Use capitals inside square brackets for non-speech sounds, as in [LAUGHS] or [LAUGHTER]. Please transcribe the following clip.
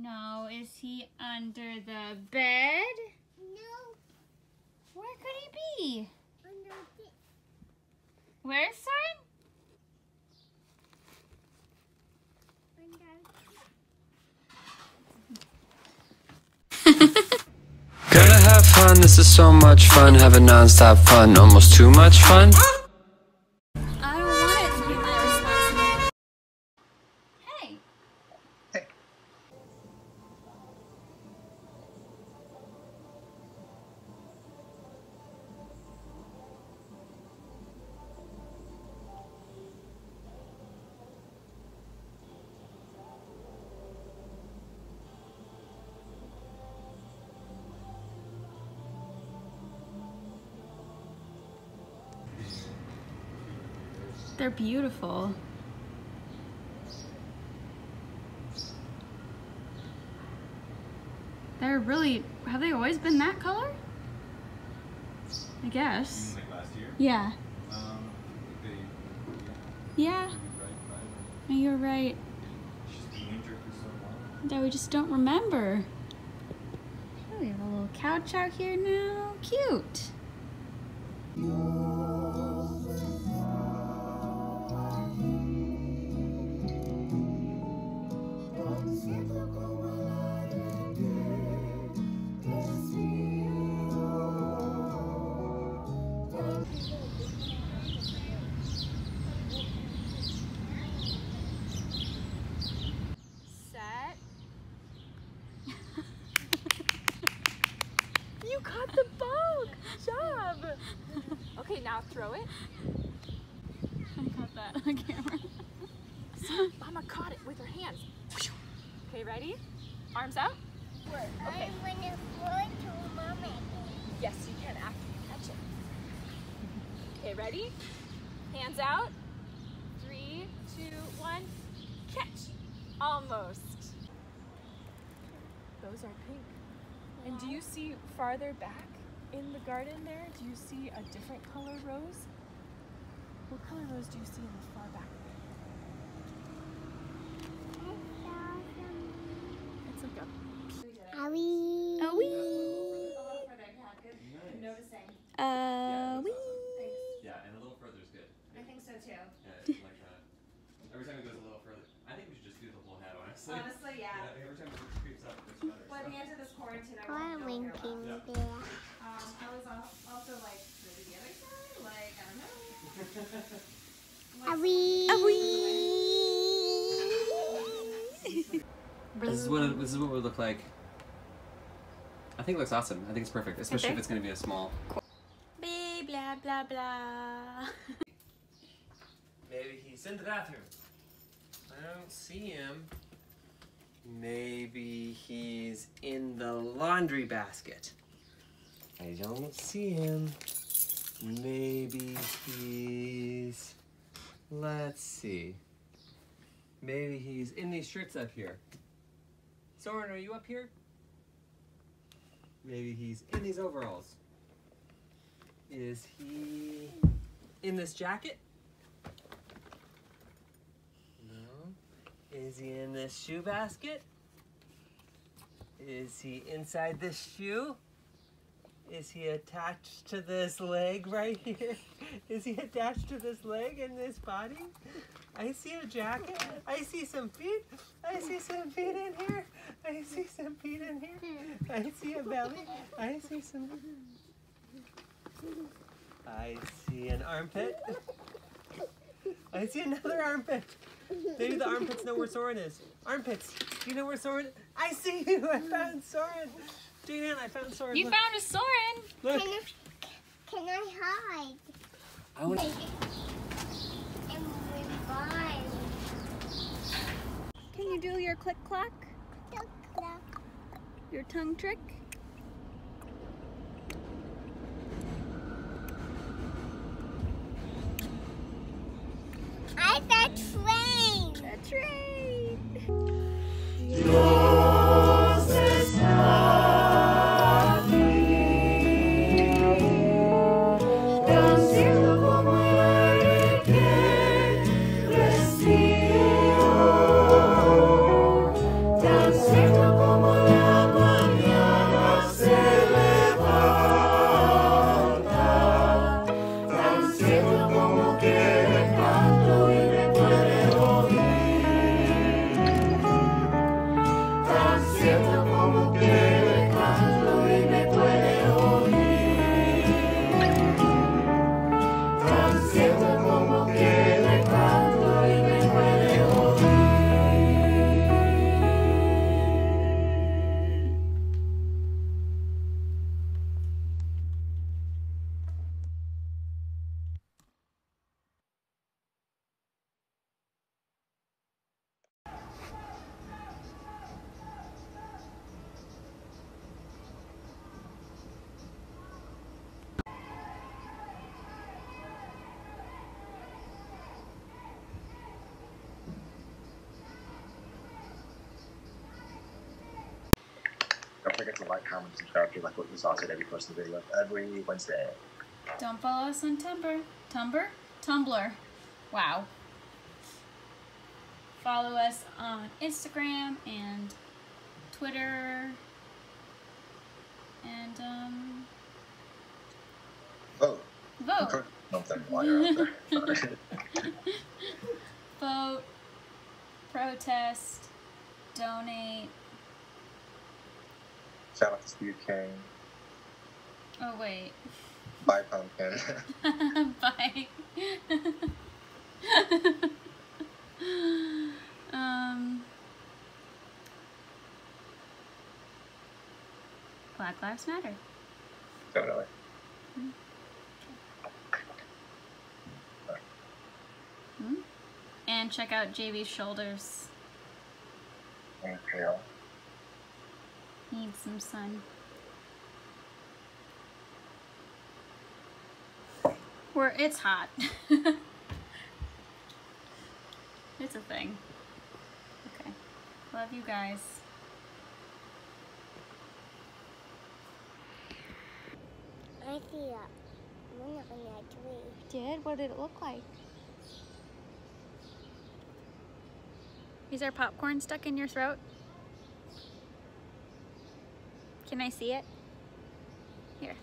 No, is he under the bed? No, Where could he be? under the Where, Soren? under Gotta have fun, this is so much fun. Having non-stop fun, almost too much fun. They're beautiful. They're really. Have they always been that color? I guess. Like last year? Yeah. Um, they, Yeah. right. You're right. She's been winter for so long. That we just don't remember. Oh, we have a little couch out here now. Cute. That on camera. [LAUGHS] Mama caught it with her hands. Okay, ready? Arms out. I'm gonna throw it to mama. Yes, you can after you catch it. Okay, ready? Hands out. Three, two, one. Catch. Almost. Those are pink. And do you see farther back in the garden there? Do you see a different color rose? What color rose do you see in the far back there? Let's look up. Are we? A wee. A wee. Yeah, and a little further is good. I think so too. Yeah, [LAUGHS] like that. Every time it goes a little further. I think we should just do the whole head, honestly. Honestly, yeah. Yeah, every time it creeps up, it gets better. By the end of this quarantine, I Why won't know your winking. Yeah. there? Um, I was al- also like, maybe the other side, like, I don't know. Are we? This is what it, this is what it would look like. I think it looks awesome. I think it's perfect, especially Okay. if it's going to be a small. Blah blah blah blah. Maybe he's in the bathroom. I don't see him. Maybe he's in the laundry basket. I don't see him. Maybe he's. Let's see. Maybe he's in these shirts up here. Soren, are you up here? Maybe he's in these overalls. Is he in this jacket? No. Is he in this shoe basket? Is he inside this shoe? Is he attached to this leg right here? Is he attached to this leg and this body? I see a jacket. I see some feet. I see some feet in here. I see some feet in here. I see a belly. I see some. I see an armpit. I see another armpit. Maybe the armpits know where Soren is. Armpits. You know where Soren? I see you. I found Soren. Julian, I found Soren. You Look. found a Soren. Look. Can I, can I hide? I want. And revive. Can you do your click clock? Duck, duck. Your tongue trick? I the Forget to like, comment, subscribe to like what you saw today. We post the video every Wednesday. Don't follow us on Tumblr. Tumblr? Tumblr. Wow. Follow us on Instagram and Twitter. And um Vote. vote. Something while you're out there. [LAUGHS] Vote. Protest. Donate. Shout out to Steve King. Oh wait. Bye, Pumpkin. [LAUGHS] Bye. [LAUGHS] um, Black Lives Matter. totally. Hmm? And check out Jeibi's shoulders. Thank you. Needs some sun. Where it's hot. [LAUGHS] it's a thing. Okay. Love you guys. I see a moon on that tree. Did? What did it look like? Is there popcorn stuck in your throat? Can I see it? Here.